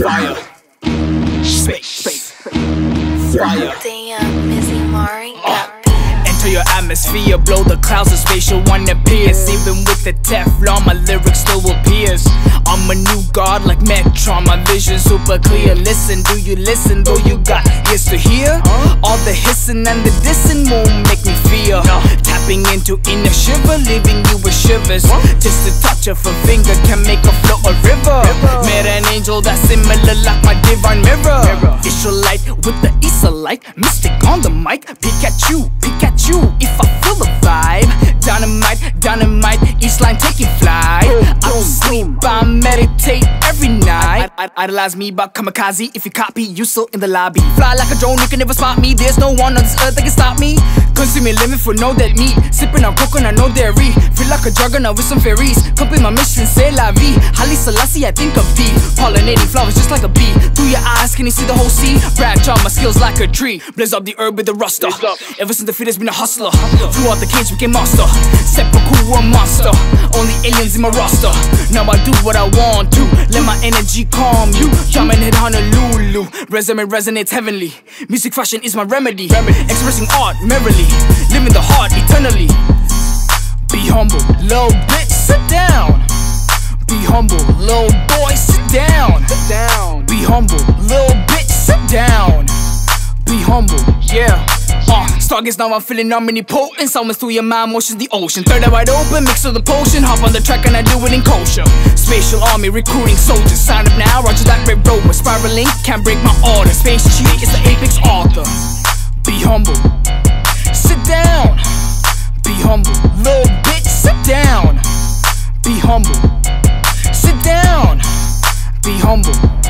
Fire. Space. Fire. Damn, Mizzy Mauri got ah. Enter your atmosphere, blow the clouds, a spatial one appears. Even with the Teflon, my lyrics still appears. I'm a new god like Metron, my vision super clear. Listen, do you listen? Though you got ears to hear, all the hissing and the dissing won't make me fear. Tapping into inner shiver, leaving you with shivers. Just the touch of a finger can make a flow a river. An angel that's similar like my divine mirror. Israelite with the Israelite, mystic on the mic. Pikachu, Pikachu, idolize me, but kamikaze. If you copy, you still in the lobby. Fly like a drone, you can never spot me. There's no one on this earth that can stop me. Consuming living for no dead meat. Sipping on coconut, no dairy. Feel like a juggernaut with some fairies. Complete my mission, say la vie. Haile Selassie, I think of thee. Pollinating flowers just like a bee. Through your eyes, can you see the whole sea? Branch out my skills like a tree. Blaze up the herb with the ruster. Ever since the feet has been a hustler. Throughout the cage, became master. Seppuku, a monster. Only aliens in my roster. Now I do what I want to. Let my energy calm you. Jamming hit Honolulu. Resume resonates heavenly. Music fashion is my remedy. Expressing art merrily. Living the heart eternally. Be humble, little bitch, sit down. Be humble, little boy, sit down. Sit down. Be humble, little bitch, sit down. Be humble, yeah. Uh, stargaze now I'm feeling omnipotent Summons through your mind, motions the ocean. Third eye wide open, mix of the potion. Hop on the track and I do it in kosher. Spatial army recruiting soldiers. Sign up now, roger that red rover. Spiraling, can't break my order. Space cheat is the apex author. Be humble, sit down. Be humble, little bitch, sit down. Be humble, sit down. Be humble